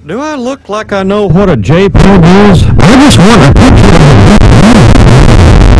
Do I look like I know what a JPEG is? I just want a picture